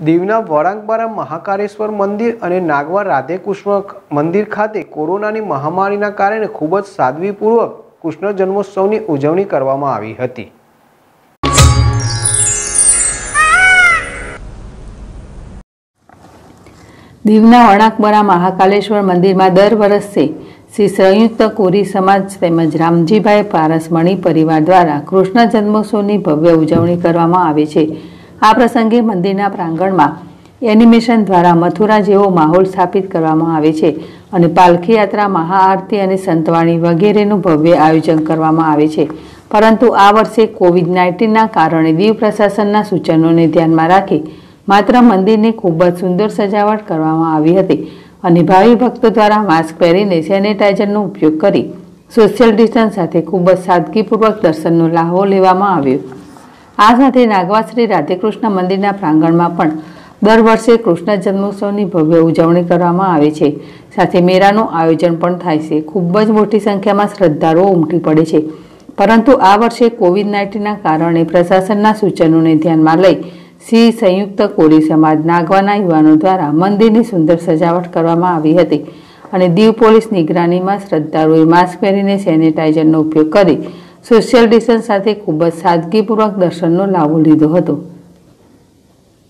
દીવના વળાંકબારા મહાકાળેશ્વર મંદિર અને નાગવા રાધેકૃષ્ણ મંદિર ખાતે કોરોનાની મહામારીના કારણે ખૂબ જ સાદગીપૂર્વક કૃષ્ણ જન્મોત્સવની ઉજવણી કરવામાં આવી હતી. દીવના વણાકબરા મહાકાલેશ્વર મંદિરમાં દર વર્ષે શ્રી સંયુક્ત કોરી સમાજ તેમજ રામજીભાઈ પારસમણી પરિવાર દ્વારા કૃષ્ણ જન્મોત્સવની ભવ્ય ઉજવણી કરવામાં આવે છે. આ પ્રસંગે મંદિરના પ્રાંગણમાં એનિમેશન દ્વારા મથુરા જેવો માહોલ સ્થાપિત કરવામાં આવે છે અને પાલખી યાત્રા મહાઆરતી અને સંતવાણી વગેરેનું ભવ્ય આયોજન કરવામાં આવે છે. પરંતુ આ વર્ષે કોવિડ નાઇન્ટીનના કારણે દીવ પ્રશાસનના સૂચનોને ધ્યાનમાં રાખી માત્ર મંદિરની ખૂબ જ સુંદર સજાવટ કરવામાં આવી હતી અને ભાવિ ભક્તો દ્વારા માસ્ક પહેરીને સેનિટાઇઝરનો ઉપયોગ કરી સોશિયલ ડિસ્ટન્સ સાથે ખૂબ જ સાદગીપૂર્વક દર્શનનો લાહો લેવામાં આવ્યો. આ સાથે નાગવા રાધેકૃષ્ણ મંદિરના પ્રાંગણમાં પણ દર વર્ષે કૃષ્ણ જન્મોત્સવની ભવ્ય ઉજવણી કરવામાં આવે છે. સાથે મેળાનું આયોજન પણ થાય છે. ખૂબ જ મોટી સંખ્યામાં શ્રદ્ધાળુઓ ઉમટી પડે છે. પરંતુ આ વર્ષે કોવિડ નાઇન્ટીનના કારણે પ્રશાસનના સૂચનોને ધ્યાનમાં લઈ શ્રી સંયુક્ત કોરી સમાજ નાગવાના યુવાનો દ્વારા મંદિરની સુંદર સજાવટ કરવામાં આવી હતી. અને દીવ પોલીસ નિગરાનીમાં શ્રદ્ધાળુઓએ માસ્ક પહેરીને સેનિટાઇઝરનો ઉપયોગ કરી સોશિયલ ડિસ્ટન્સ સાથે ખૂબ જ સાદગીપૂર્વક દર્શનનો લાવો લીધો હતો.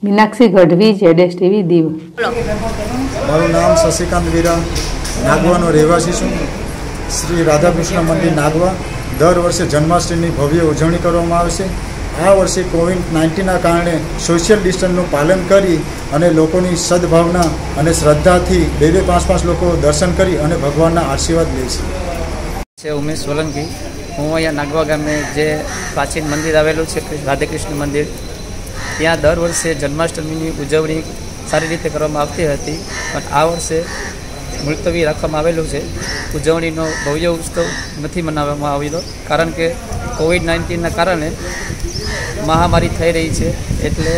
મીનાક્ષી ગઢવી જેડેશ ટીવી દીવ. મારું નામ શશિકાંત વીરા નાગવાનો રહેવાસી છું. શ્રી રાધાકૃષ્ણ મંદિર નાગવા. દર વર્ષે જન્માષ્ટમીની ભવ્ય ઉજવણી કરવામાં આવે છે. આ વર્ષે કોવિડ નાઇન્ટીનના કારણે સોશિયલ ડિસ્ટન્સનું પાલન કરી અને લોકોની સદભાવના અને શ્રદ્ધાથી બે બે પાંચ પાંચ લોકો દર્શન કરી અને ભગવાનના આશીર્વાદ લે છે. છે ઉમેશ સોલંકી. હું અહીંયા નાગવા ગામે જે પ્રાચીન મંદિર આવેલું છે રાધેકૃષ્ણ મંદિર, ત્યાં દર વર્ષે જન્માષ્ટમીની ઉજવણી સારી રીતે કરવામાં આવતી હતી. પણ આ વર્ષે મુલતવી રાખવામાં આવેલું છે. ઉજવણીનો ભવ્ય ઉત્સવ નથી મનાવવામાં આવેલો કારણ કે કોવિડ નાઇન્ટીનના કારણે મહામારી થઈ રહી છે. એટલે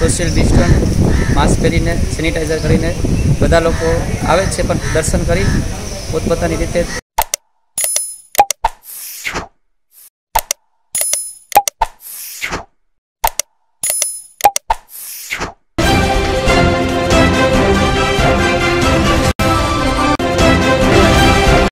સોશિયલ ડિસ્ટન્સ માસ્ક પહેરીને સેનિટાઈઝર કરીને બધા લોકો આવે છે, પણ દર્શન કરી પોતપોતાની રીતે